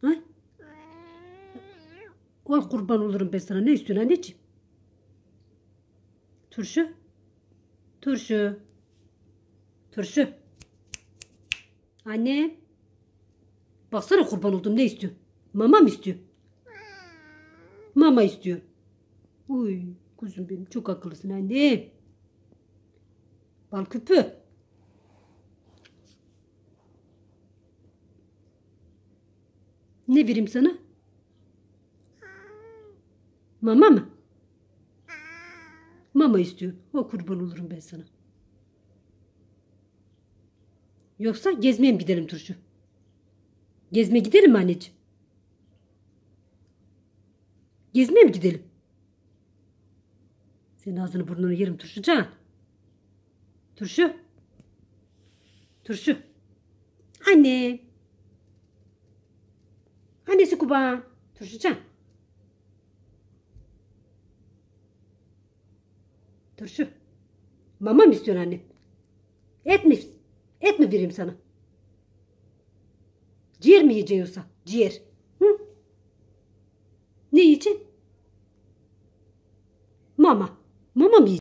Ha? Oy kurban olurum ben sana. Ne istiyorsun anneciğim? Turşu. Turşu. Turşu. Anne. Baksana kurban oldum. Ne istiyor? Mama mı istiyor? Mama istiyor. Uy kuzum benim çok akıllısın anne. Bal küpü. Ne vereyim sana? Mama mı? Mama istiyor. O kurban olurum ben sana. Yoksa gezmeye mi gidelim turşu? Gezmeye gidelim mi anneciğim? Gezmeye mi gidelim? Senin ağzını burnunu yerim turşucan. Turşu. Turşu. Anne. Annesi Kuba. Turşucan. Turşu. Mama mı istiyorsun anne? Et mi? Et mi vereyim sana? Ciğer mi yiyeceksin yoksa? Ciğer. Hı? Ne yiyeceksin? Mama. Mama mı?